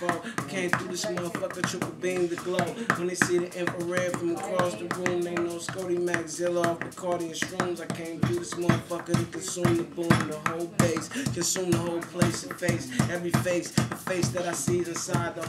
before. Came through this motherfucker, triple beam the glow. When they see the infrared from across the room, they know Scotty Maxilla off Bacardi and shrooms. I came through this motherfucker to consume the boom, the whole base, consume the whole place and face, every face, the face that I see is inside the